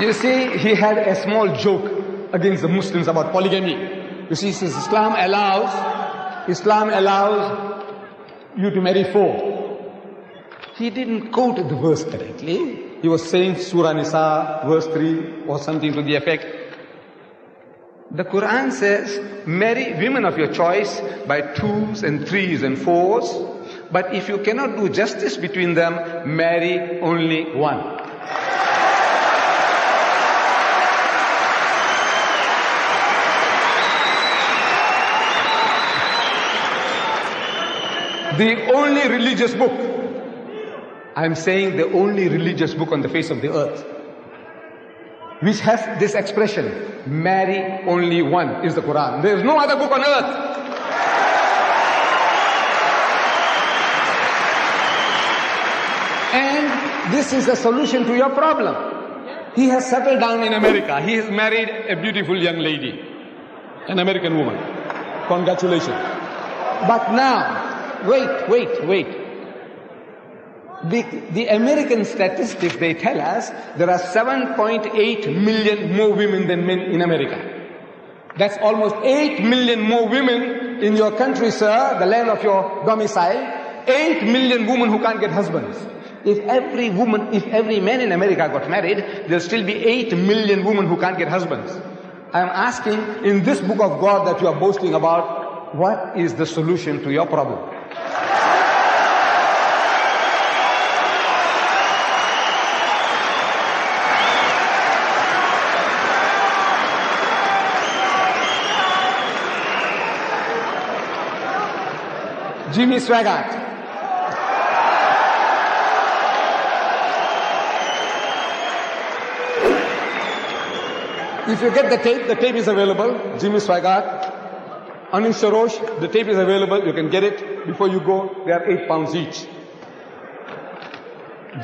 You see, he had a small joke against the Muslims about polygamy. You see, he says Islam allows, Islam allows you to marry four. He didn't quote the verse correctly. He was saying Surah Nisa, verse 3, or something to the effect. The Quran says, marry women of your choice by twos and threes and fours. But if you cannot do justice between them, marry only one. The only religious book, I'm saying the only religious book on the face of the earth, which has this expression, marry only one, is the Quran. There is no other book on earth. And this is the solution to your problem. He has settled down in America. He has married a beautiful young lady, an American woman. Congratulations. But now, wait, wait, wait. The, the American statistics, they tell us there are 7.8 million more women than men in America. That's almost 8 million more women in your country, sir, the land of your domicile. 8 million women who can't get husbands. If every woman, if every man in America got married, there'll still be 8 million women who can't get husbands. I'm asking in this book of God that you are boasting about, what is the solution to your problem? Jimmy Swaggart. If you get the tape, the tape is available. Jimmy Swaggart. Anis Shorrosh, the tape is available. You can get it before you go. They are eight pounds each.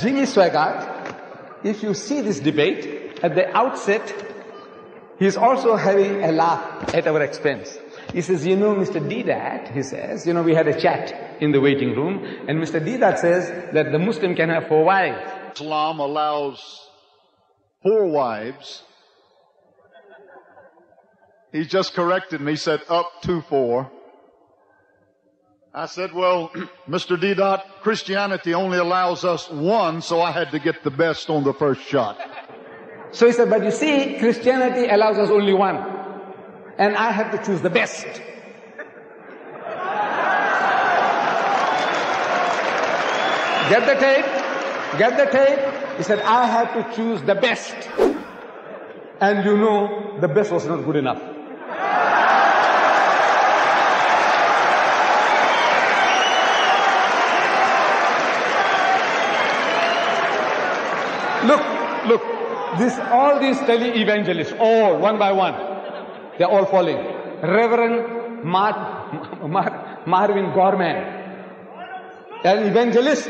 Jimmy Swaggart, if you see this debate, at the outset, he is also having a laugh at our expense. He says, you know, Mr. Deedat, he says, you know, we had a chat in the waiting room, and Mr. Deedat says that the Muslim can have four wives. Islam allows four wives. He just corrected me, said up to four. I said, well, Mr. Deedat, Christianity only allows us one, so I had to get the best on the first shot. So he said, but you see, Christianity allows us only one. And I have to choose the best. Get the tape. Get the tape. He said, I have to choose the best. And you know, the best was not good enough. Look, look, this, all these tele-evangelists, all one by one, they're all falling. Reverend Mar- Mar- Marvin Gorman, an evangelist,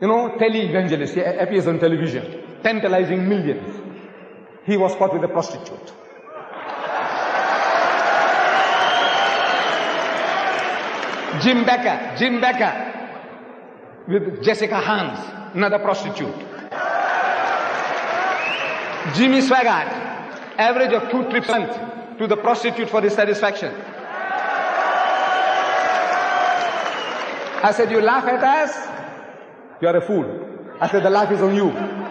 you know, tele-evangelist, he appears on television, tantalizing millions. He was caught with a prostitute. Jim Bakker, Jim Bakker, with Jessica Hahn, another prostitute. Jimmy Swaggart, average of two trips a month to the prostitute for his satisfaction. I said, you laugh at us? You are a fool. I said, the laugh is on you.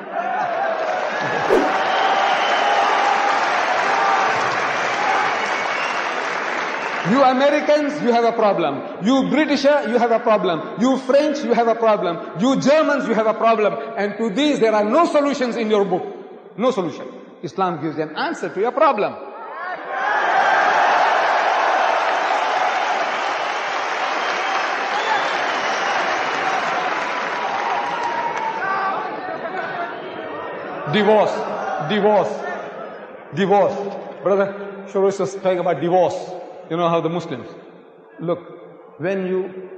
You Americans, you have a problem. You Britisher, you have a problem. You French, you have a problem. You Germans, you have a problem. And to these, there are no solutions in your book. No solution. Islam gives an answer to your problem. Divorce, divorce, divorce. Brother Shorrosh was talking about divorce. You know how the Muslims. Look, when you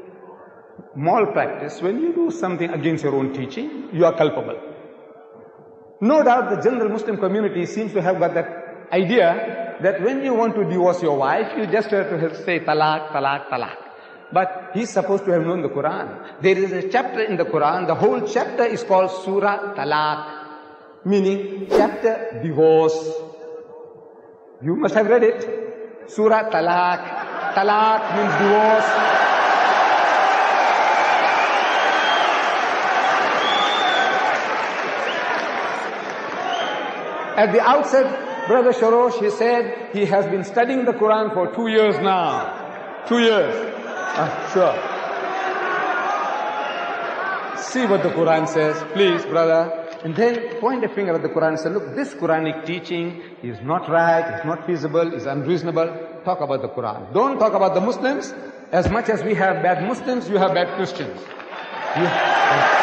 malpractice, when you do something against your own teaching, you are culpable. No doubt the general Muslim community seems to have got that idea that when you want to divorce your wife, you just have to say talaq, talaq, talaq. But he's supposed to have known the Quran. There is a chapter in the Quran, the whole chapter is called Surah Talaq. meaning chapter divorce. You must have read it. Surah Talaq. Talaq means divorce. At the outset, Brother Shorrosh, he said he has been studying the Quran for two years now. Two years. Ah, sure. See what the Quran says, please, brother. And then point a finger at the Quran and say, look, this Quranic teaching is not right, it's not feasible, it's unreasonable. Talk about the Quran. Don't talk about the Muslims. As much as we have bad Muslims, you have bad Christians. You-